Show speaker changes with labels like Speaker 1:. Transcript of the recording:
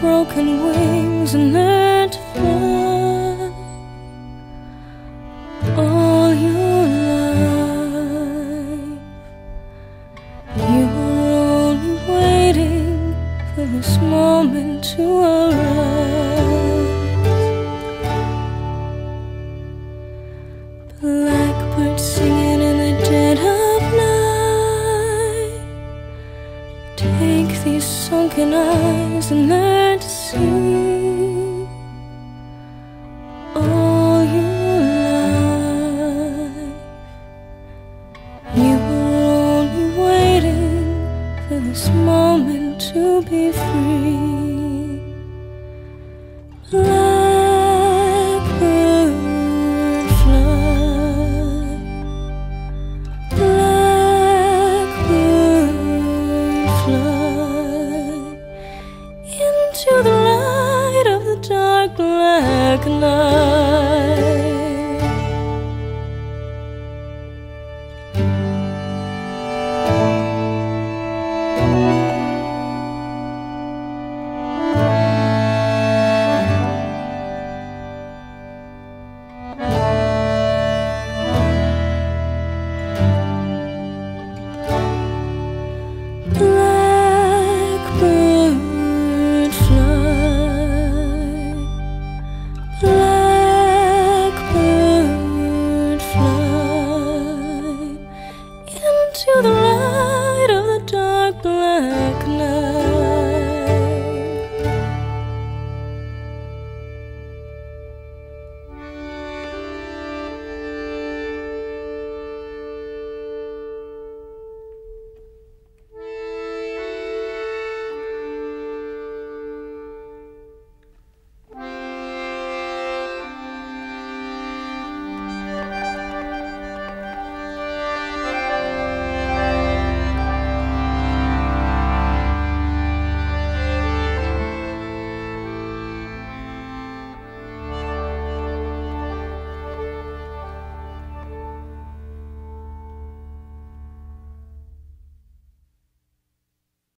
Speaker 1: broken wings and learn to fly all your life. You were only waiting for this moment to sunken eyes and learn to see all your life. You were only waiting for this moment to be free. Blackbird fly. Fly black